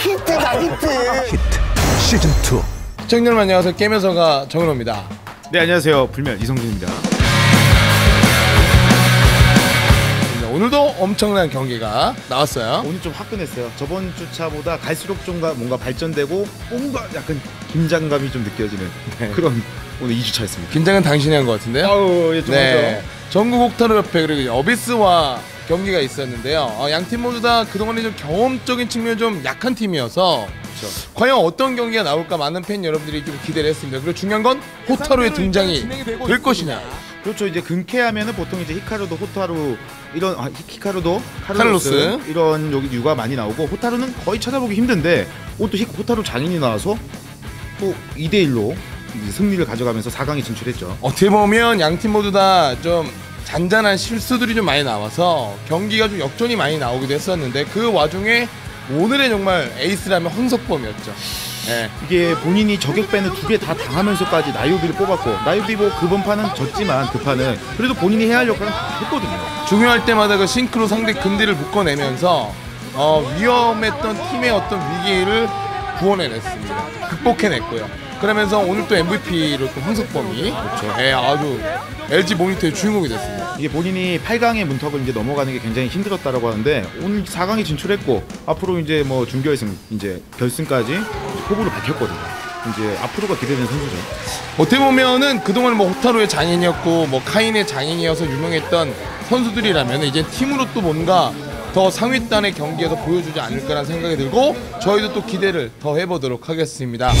히트다 히트. 히트 시즌 2 시청자 여러분 안녕하세요 게임에서가 정은호입니다 네 안녕하세요 불멸 이성준입니다. 네, 오늘도 엄청난 경기가 나왔어요 오늘 좀 화끈했어요. 저번 주차보다 갈수록 좀 가- 뭔가 발전되고 뭔가 약간 긴장감이 좀 느껴지는 그런 오늘 2주차였습니다. 긴장은 당신이 한 것 같은데요 아우 예, 좀네 하죠. 전국 옥타로 협회 그리고 어비스와 경기가 있었는데요 어, 양팀 모두 다 그동안에 좀 경험적인 측면이 좀 약한 팀이어서 그렇죠. 과연 어떤 경기가 나올까 많은 팬 여러분들이 좀 기대를 했습니다 그리고 중요한 건 호타루의 등장이 될 것이냐 그렇죠. 이제 근캐하면은 보통 이제 히카루도 호타루 이런 아, 히- 히카루도 카를로스. 카를로스 이런 여기 유가 많이 나오고 호타루는 거의 찾아보기 힘든데 오늘 또 히- 호타루 장인이 나와서 또 2대 1로 승리를 가져가면서 4강에 진출했죠. 어떻게 보면 양 팀 모두 다좀 잔잔한 실수들이 좀 많이 나와서 경기가 좀 역전이 많이 나오기도 했었는데 그 와중에 오늘의 정말 에이스라면 황석범이었죠. 예. 이게 본인이 저격배는 두 개 다 당하면서까지 나유비를 뽑았고 나유비 뭐 그번 판은 졌지만 그 판은 그래도 본인이 해야 할 역할은 다 했거든요. 중요할 때마다 그 싱크로 상대 근디를 묶어내면서 어, 위험했던 팀의 어떤 위기를 구원해냈습니다. 극복해냈고요. 그러면서 오늘 또 MVP로 또 황석범이 그렇죠. 예, 아주 LG 모니터의 주인공이 됐습니다. 이게 본인이 8강의 문턱을 이제 넘어가는 게 굉장히 힘들었다라고 하는데 오늘 4강에 진출했고 앞으로 이제 뭐 준결승 이제 결승까지 이제 포부를 밝혔거든요. 이제 앞으로가 기대되는 선수죠. 어떻게 보면은 그동안 뭐 호타루의 장인이었고 뭐 카인의 장인이어서 유명했던 선수들이라면 이제 팀으로 또 뭔가 더 상위단의 경기에서 보여주지 않을까라는 생각이 들고 저희도 또 기대를 더 해보도록 하겠습니다.